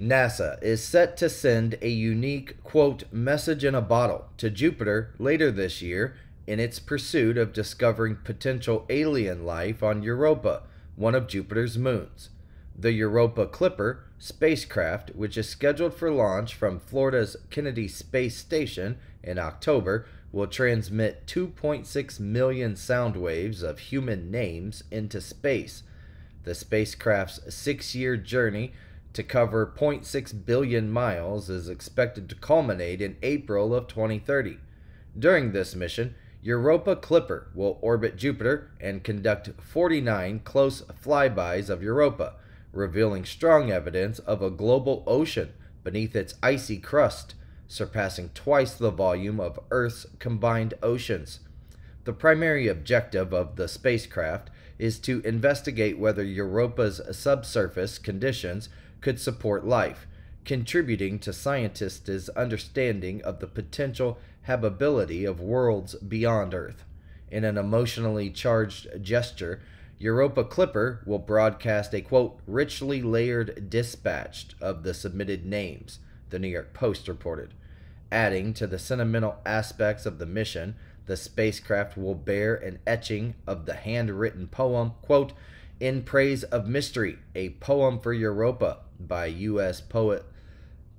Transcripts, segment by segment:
NASA is set to send a unique, quote, message in a bottle to Jupiter later this year in its pursuit of discovering potential alien life on Europa, one of Jupiter's moons. The Europa Clipper spacecraft, which is scheduled for launch from Florida's Kennedy Space Station in October, will transmit 2.6 million sound waves of human names into space. The spacecraft's six year journey to cover 0.6 billion miles is expected to culminate in April of 2030. During this mission, Europa Clipper will orbit Jupiter and conduct 49 close flybys of Europa, revealing strong evidence of a global ocean beneath its icy crust, surpassing twice the volume of Earth's combined oceans. The primary objective of the spacecraft is to investigate whether Europa's subsurface conditions could support life, contributing to scientists' understanding of the potential habitability of worlds beyond Earth. In an emotionally charged gesture, Europa Clipper will broadcast a quote, richly layered dispatch of the submitted names, the New York Post reported. Adding to the sentimental aspects of the mission, the spacecraft will bear an etching of the handwritten poem, quote, In Praise of Mystery, a poem for Europa by U.S. poet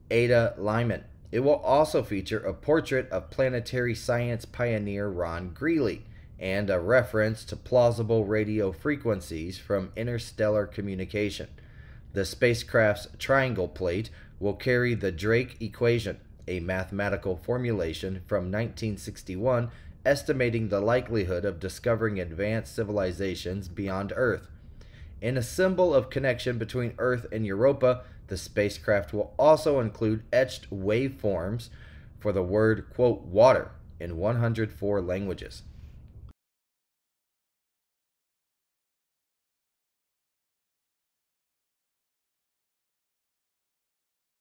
Ada Limón. It will also feature a portrait of planetary science pioneer Ron Greeley and a reference to plausible radio frequencies from interstellar communication. The spacecraft's triangle plate will carry the Drake equation, a mathematical formulation from 1961 estimating the likelihood of discovering advanced civilizations beyond Earth. In a symbol of connection between Earth and Europa, the spacecraft will also include etched waveforms for the word, quote, water in 104 languages.